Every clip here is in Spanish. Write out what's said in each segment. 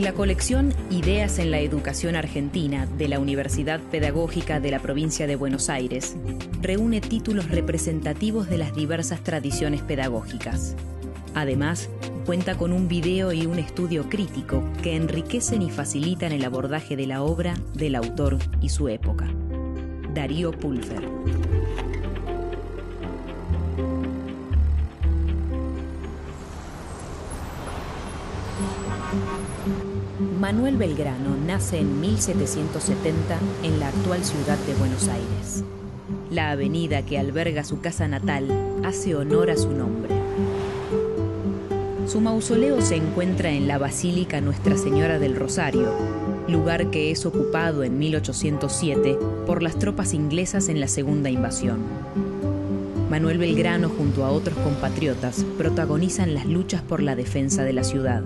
La colección Ideas en la Educación Argentina de la Universidad Pedagógica de la Provincia de Buenos Aires reúne títulos representativos de las diversas tradiciones pedagógicas. Además, cuenta con un video y un estudio crítico que enriquecen y facilitan el abordaje de la obra, del autor y su época. Darío Pulfer. Manuel Belgrano nace en 1770 en la actual ciudad de Buenos Aires. La avenida que alberga su casa natal hace honor a su nombre. Su mausoleo se encuentra en la Basílica Nuestra Señora del Rosario, lugar que es ocupado en 1807 por las tropas inglesas en la Segunda Invasión. Manuel Belgrano junto a otros compatriotas protagonizan las luchas por la defensa de la ciudad.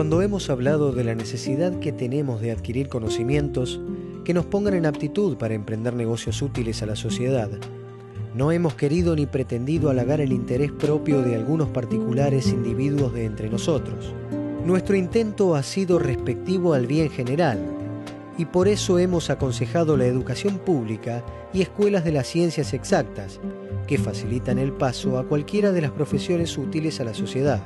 Cuando hemos hablado de la necesidad que tenemos de adquirir conocimientos, que nos pongan en aptitud para emprender negocios útiles a la sociedad. No hemos querido ni pretendido halagar el interés propio de algunos particulares individuos de entre nosotros. Nuestro intento ha sido respectivo al bien general, y por eso hemos aconsejado la educación pública y escuelas de las ciencias exactas, que facilitan el paso a cualquiera de las profesiones útiles a la sociedad.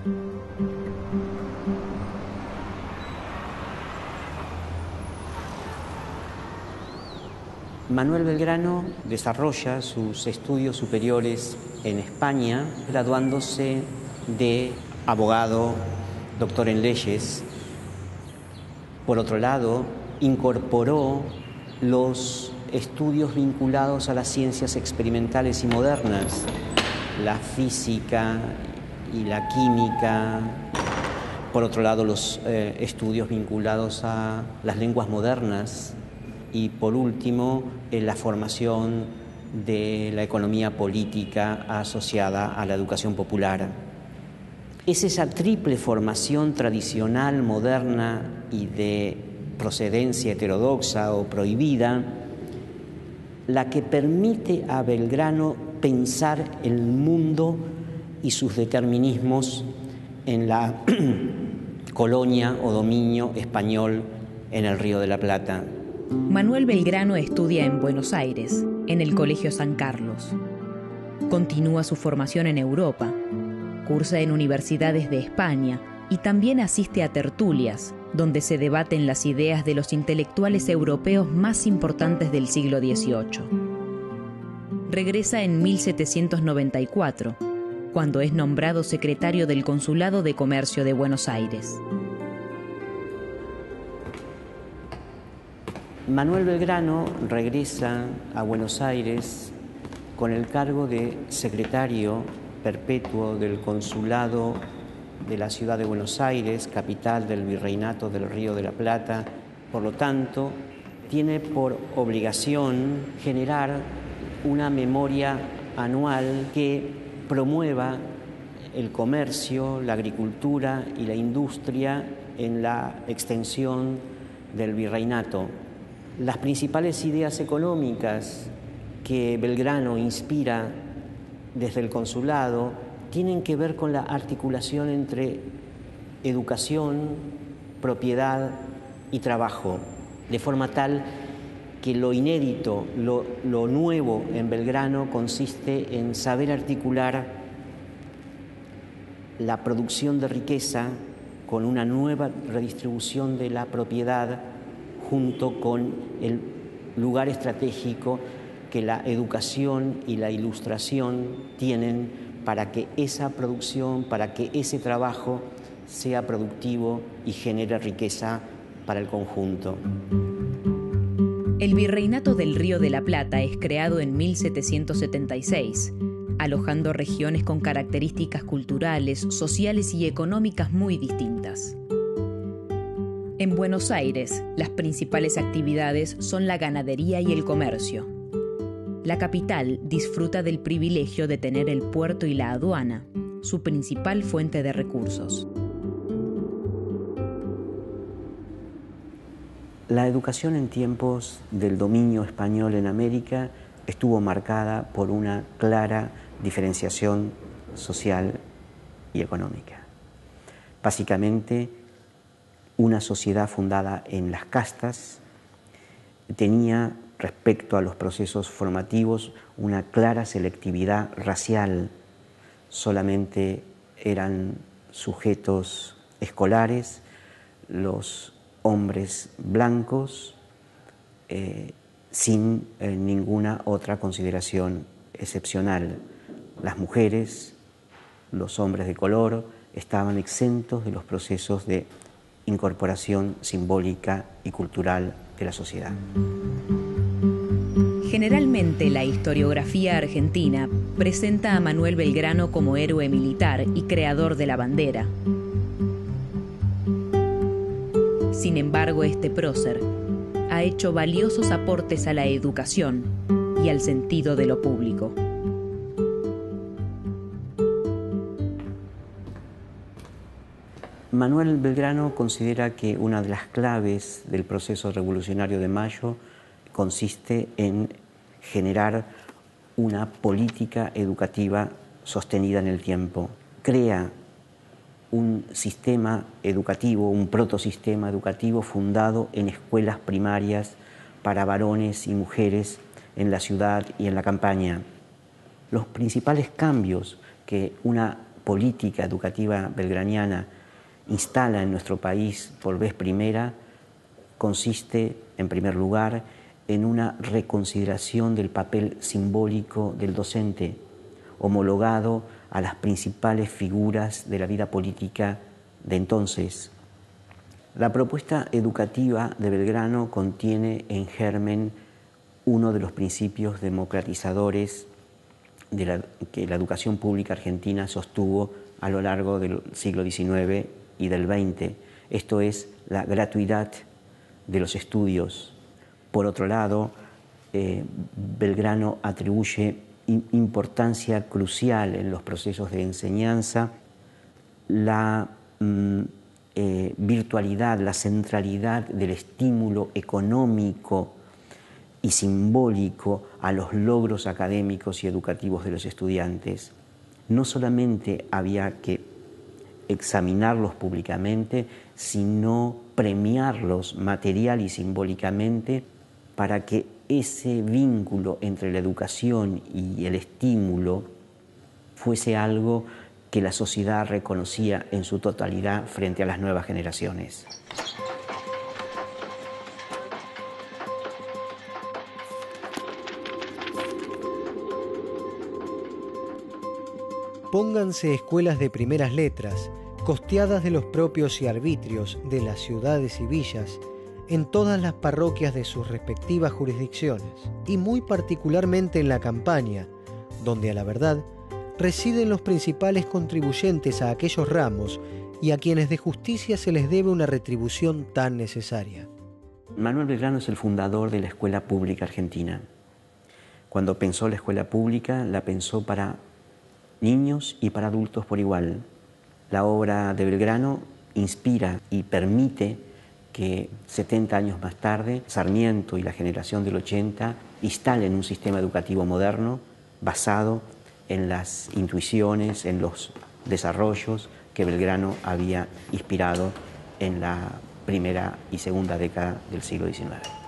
Manuel Belgrano desarrolla sus estudios superiores en España, graduándose de abogado, doctor en leyes. Por otro lado, incorporó los estudios vinculados a las ciencias experimentales y modernas, la física y la química. Por otro lado, los eh, estudios vinculados a las lenguas modernas, y por último la formación de la economía política asociada a la educación popular. Es esa triple formación tradicional, moderna y de procedencia heterodoxa o prohibida la que permite a Belgrano pensar el mundo y sus determinismos en la colonia o dominio español en el Río de la Plata. Manuel Belgrano estudia en Buenos Aires, en el Colegio San Carlos. Continúa su formación en Europa, cursa en universidades de España y también asiste a tertulias, donde se debaten las ideas de los intelectuales europeos más importantes del siglo XVIII. Regresa en 1794, cuando es nombrado secretario del Consulado de Comercio de Buenos Aires. Manuel Belgrano regresa a Buenos Aires con el cargo de secretario perpetuo del Consulado de la Ciudad de Buenos Aires, capital del Virreinato del Río de la Plata. Por lo tanto, tiene por obligación generar una memoria anual que promueva el comercio, la agricultura y la industria en la extensión del virreinato. Las principales ideas económicas que Belgrano inspira desde el consulado tienen que ver con la articulación entre educación, propiedad y trabajo, de forma tal que lo inédito, lo, nuevo en Belgrano consiste en saber articular la producción de riqueza con una nueva redistribución de la propiedad junto con el lugar estratégico que la educación y la ilustración tienen para que esa producción, para que ese trabajo sea productivo y genere riqueza para el conjunto. El Virreinato del Río de la Plata es creado en 1776, alojando regiones con características culturales, sociales y económicas muy distintas. En Buenos Aires, las principales actividades son la ganadería y el comercio. La capital disfruta del privilegio de tener el puerto y la aduana, su principal fuente de recursos. La educación en tiempos del dominio español en América estuvo marcada por una clara diferenciación social y económica. Básicamente, una sociedad fundada en las castas tenía respecto a los procesos formativos una clara selectividad racial. Solamente eran sujetos escolares los hombres blancos eh, sin eh, ninguna otra consideración excepcional. Las mujeres, los hombres de color, estaban exentos de los procesos de incorporación simbólica y cultural de la sociedad. Generalmente la historiografía argentina presenta a Manuel Belgrano como héroe militar y creador de la bandera. Sin embargo, este prócer ha hecho valiosos aportes a la educación y al sentido de lo público. Manuel Belgrano considera que una de las claves del proceso revolucionario de Mayo consiste en generar una política educativa sostenida en el tiempo. Crea un sistema educativo, un protosistema educativo fundado en escuelas primarias para varones y mujeres en la ciudad y en la campaña. Los principales cambios que una política educativa belgraniana instala en nuestro país por vez primera consiste, en primer lugar, en una reconsideración del papel simbólico del docente, homologado a las principales figuras de la vida política de entonces. La propuesta educativa de Belgrano contiene en germen uno de los principios democratizadores que la educación pública argentina sostuvo a lo largo del siglo XIX y del XX, esto es la gratuidad de los estudios, por otro lado, eh, Belgrano atribuye importancia crucial en los procesos de enseñanza la mm, eh, virtualidad, la centralidad del estímulo económico y simbólico a los logros académicos y educativos de los estudiantes. No solamente había que examinarlos públicamente, sino premiarlos material y simbólicamente para que ese vínculo entre la educación y el estímulo fuese algo que la sociedad reconocía en su totalidad frente a las nuevas generaciones. Pónganse escuelas de primeras letras, costeadas de los propios y arbitrios de las ciudades y villas, en todas las parroquias de sus respectivas jurisdicciones, y muy particularmente en la campaña, donde a la verdad residen los principales contribuyentes a aquellos ramos y a quienes de justicia se les debe una retribución tan necesaria. Manuel Belgrano es el fundador de la Escuela Pública Argentina. Cuando pensó la escuela pública, la pensó para niños y para adultos por igual. La obra de Belgrano inspira y permite que 70 años más tarde Sarmiento y la generación del 80 instalen un sistema educativo moderno basado en las intuiciones, en los desarrollos que Belgrano había inspirado en la primera y segunda década del siglo XIX.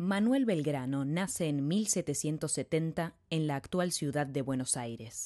Manuel Belgrano nace en 1770 en la actual ciudad de Buenos Aires.